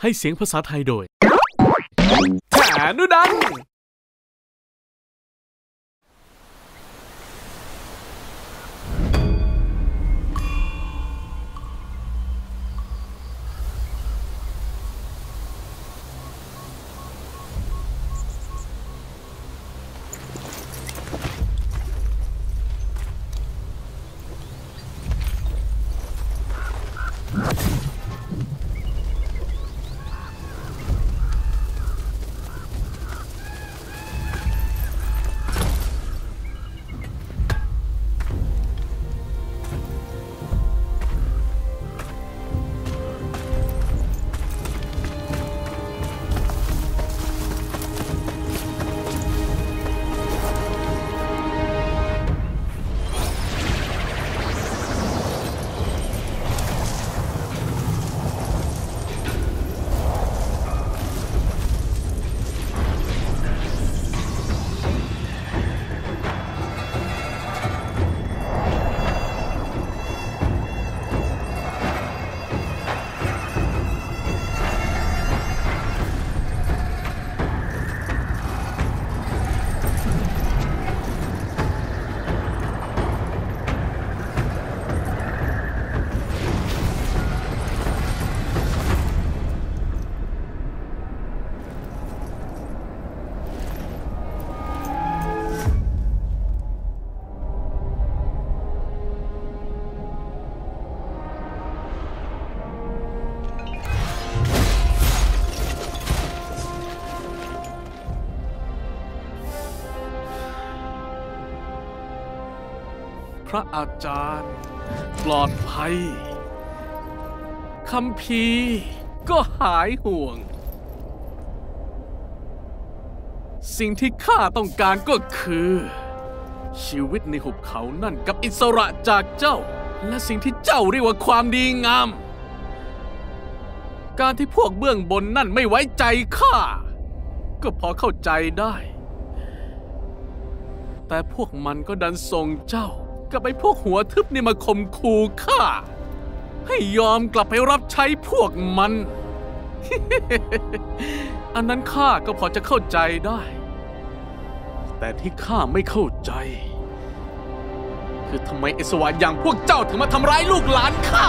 ให้เสียงภาษาไทยโดยแถนุดัน ระอาจารย์ ปลอดภัยคำพีก็หายห่วง สิ่งที่ข้าต้องการก็คือ ชีวิตในหุบเขานั่นกับอิสระจากเจ้า และสิ่งที่เจ้าเรียกว่าความดีงาม การที่พวกเบื้องบนนั่นไม่ไว้ใจข้าก็พอเข้าใจได้ แต่พวกมันก็ดันส่งเจ้า กับไอ้พวกหัวทึบนี่มาข่มขู่ข้า ให้ยอมกลับไปรับใช้พวกมัน อันนั้นข้าก็พอจะเข้าใจได้ แต่ที่ข้าไม่เข้าใจ คือทำไมไอ้สวะอย่างพวกเจ้าถึงมาทำร้ายลูกหลานข้า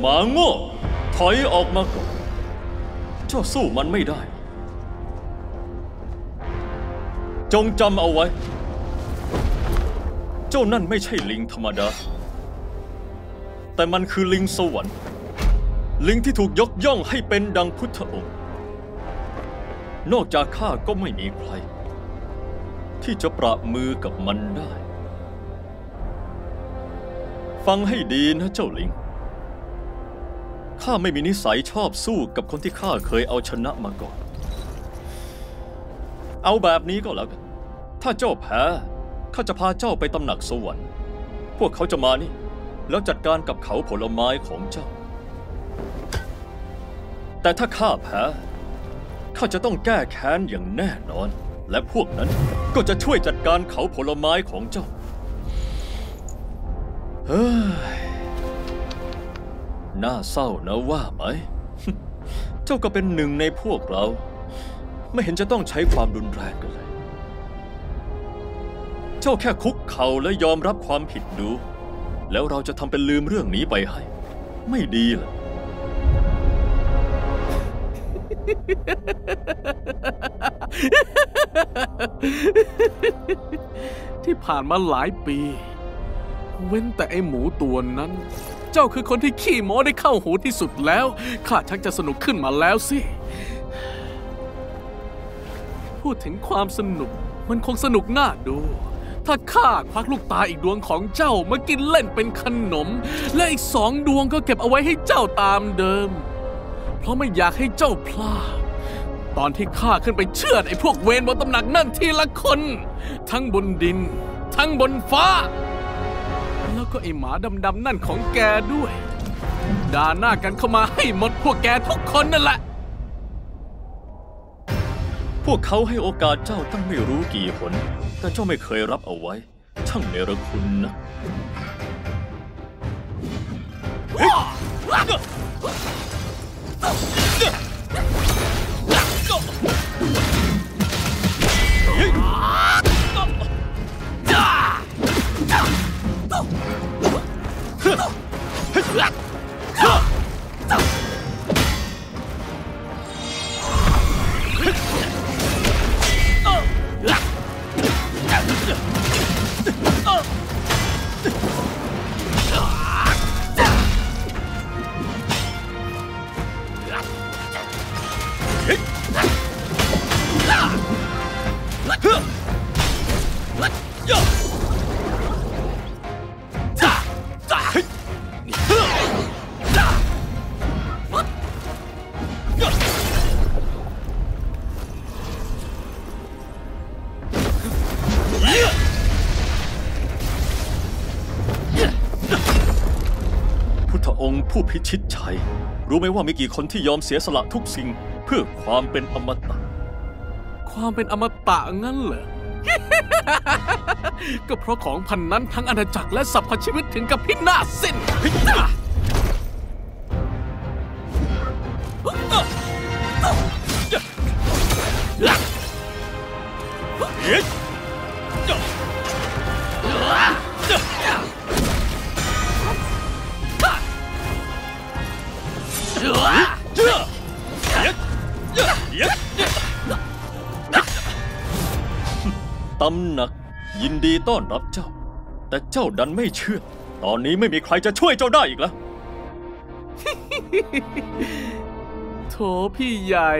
หมาโง่ ถอยออกมาก่อน เจ้าสู้มันไม่ได้ จงจำเอาไว้ เจ้านั่นไม่ใช่ลิงธรรมดา แต่มันคือลิงสวรรค์ ลิงที่ถูกยกย่องให้เป็นดังพุทธองค์ นอกจากข้าก็ไม่มีใคร ที่จะปราบมือกับมันได้ฟังให้ดีนะเจ้าลิง ข้าไม่มีนิสัยชอบสู้กับคนที่ข้าเคยเอาชนะมาก่อน เอาแบบนี้ก็แล้วกัน ถ้าเจ้าแพ้ข้าจะพาเจ้าไปตำหนักสวรรค์ พวกเขาจะมานี่ แล้วจัดการกับเขาผลไม้ของเจ้า แต่ถ้าข้าแพ้ข้าจะต้องแก้แค้นอย่างแน่นอน และพวกนั้นก็จะช่วยจัดการเขาผลไม้ของเจ้า เฮ้ย น่าเศร้านะว่าไหม เจ้าก็เป็นหนึ่งในพวกเรา ไม่เห็นจะต้องใช้ความรุนแรงกันเลย เจ้าแค่คุกเข่าและยอมรับความผิดดู แล้วเราจะทำเป็นลืมเรื่องนี้ไปให้ ไม่ดีเหรอที่ผ่านมาหลายปี เว้นแต่ไอ้หมูตัวนั้น เจ้าคือคนที่ขี้โม้ได้เข้าหูที่สุดแล้ว ข้าชักจะสนุกขึ้นมาแล้วสิ พูดถึงความสนุกมันคงสนุกน่าดู ถ้าข้าควักลูกตาอีกดวงของเจ้ามากินเล่นเป็นขนม และอีกสองดวงก็เก็บเอาไว้ให้เจ้าตามเดิม เพราะไม่อยากให้เจ้าพลาดตอนที่ข้าขึ้นไปเชือดไอ้พวกเวรบนตำหนักนั่นทีละคน ทั้งบนดิน ทั้งบนฟ้า แล้วก็ไอ้หมาดำๆนั่นของแกด้วย ด่าหน้ากันเข้ามาให้หมดพวกแกทุกคนนั่นแหละ พวกเขาให้โอกาสเจ้าตั้งไม่รู้กี่หน แต่เจ้าไม่เคยรับเอาไว้ ช่างเนรคุณนะ พุ ผู้พิชิตชัย รู้ไหมว่ามีกี่คนที่ยอมเสียสละทุกสิ่งเพื่อความเป็นอมตะ ความเป็นอมตะงั้นเหรอ ก็เพราะของพันนั้นทั้งอาณาจักรและสรรพชีวิตถึงกับพินาศสิ้น ตำหนัก ยินดีต้อนรับเจ้า แต่เจ้าดันไม่เชื่อ ตอนนี้ไม่มีใครจะช่วยเจ้าได้อีกแล้ว โถพี่ใหญ่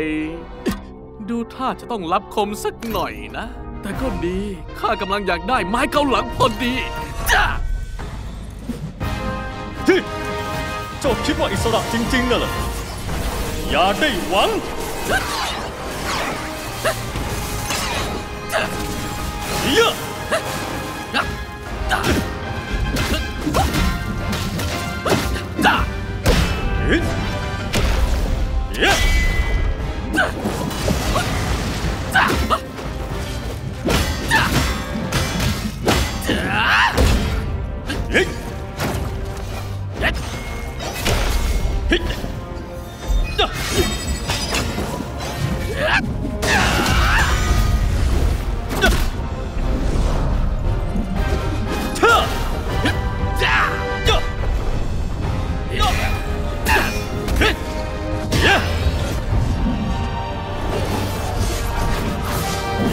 ดูท่าจะต้องรับคมสักหน่อยนะ แต่ก็ดีข้ากำลังอยากได้ไม้เกาหลังพอดีจ้าที่เจ้าคิดว่าอิสระจริงๆน่ะเหรออย่าได้หวัง เ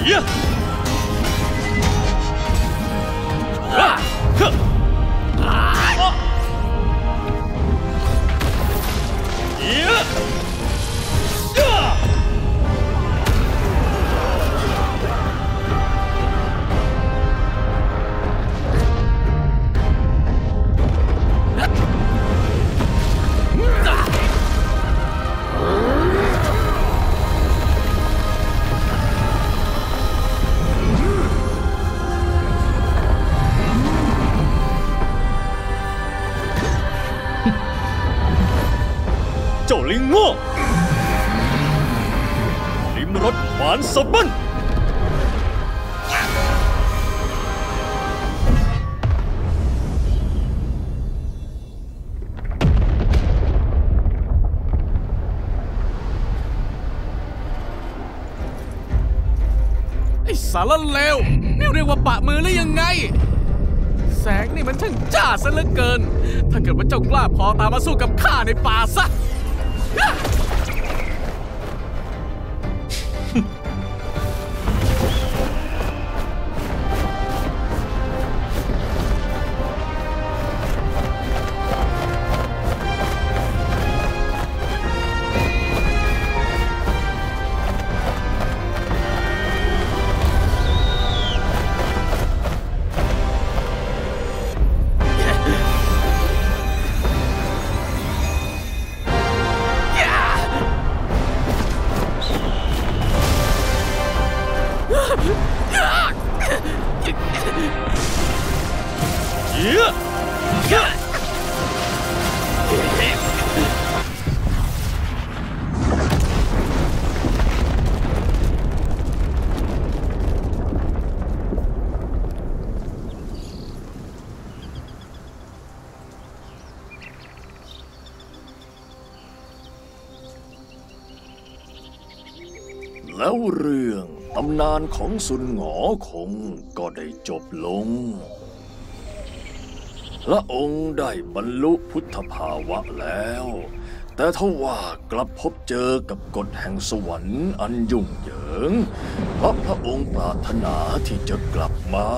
เถขวานสะบั้นไอ้สารเลวนี่เรียกว่าปะมือหรือยังไง แสงนี่มันช่างจ้าซะเหลือเกิน ถ้าเกิดว่าเจ้ากล้าพอตามมาสู้กับข้าในป่าซะ แล้วเรื่องตำนานของสุนหงอคงก็ได้จบลง พระองค์ได้บรรลุพุทธภาวะแล้ว แต่ทว่ากลับพบเจอกับกฎแห่งสวรรค์อันยุ่งเหยิง เพราะพระองค์ปรารถนาที่จะกลับมา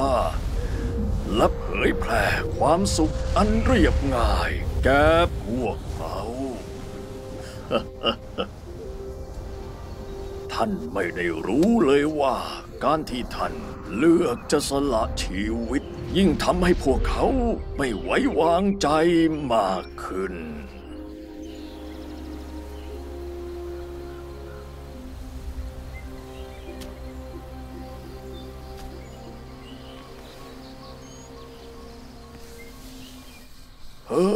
และเผยแพร่ความสุขอันเรียบง่ายแก่พวกเขา ท่านไม่ได้รู้เลยว่า การที่ท่านเลือกจะสละชีวิต ยิ่งทำให้พวกเขาไม่ไว้วางใจมากขึ้น เฮ้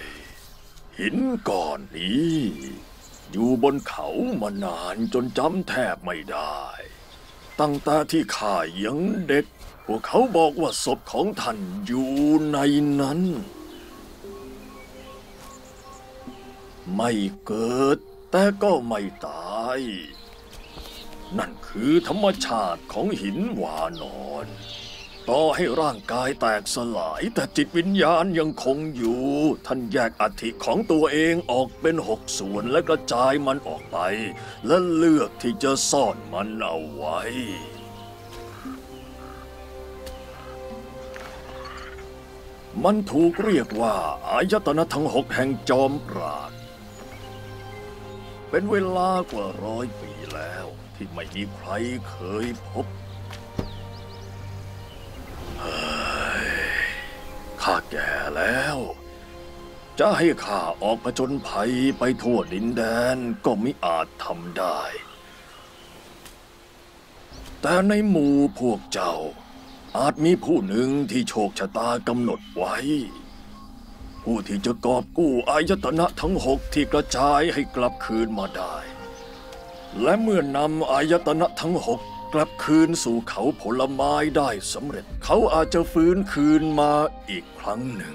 ย หินก้อนนี้ อยู่บนเขามานานจนจำแทบไม่ได้ ตั้งแต่ที่ข้ายังเด็ก พวกเขาบอกว่าศพของท่านอยู่ในนั้น ไม่เกิดแต่ก็ไม่ตาย นั่นคือธรรมชาติของหินวานอน ต่อให้ร่างกายแตกสลาย แต่จิตวิญญาณยังคงอยู่ ท่านแยกอัฐิของตัวเองออกเป็นหกส่วนและกระจายมันออกไป และเลือกที่จะซ่อนมันเอาไว้มันถูกเรียกว่าอายตนะทั้งหกแห่งจอมปราด เป็นเวลากว่าร้อยปีแล้ว ที่ไม่มีใครเคยพบ ข้าแก่แล้ว จะให้ข้าออกผจญภัยไปทั่วดินแดนก็ไมิอาจทำได้ แต่ในหมู่พวกเจ้า อาจมีผู้หนึ่งที่โชคชะตากำหนดไว้ ผู้ที่จะกอบกู้อายตนะทั้งหกที่กระจายให้กลับคืนมาได้ และเมื่อนำอายตนะทั้งหก กลับคืนสู่เขาผลไม้ได้สำเร็จ เขาอาจจะฟื้นคืนมาอีกครั้งหนึ่ง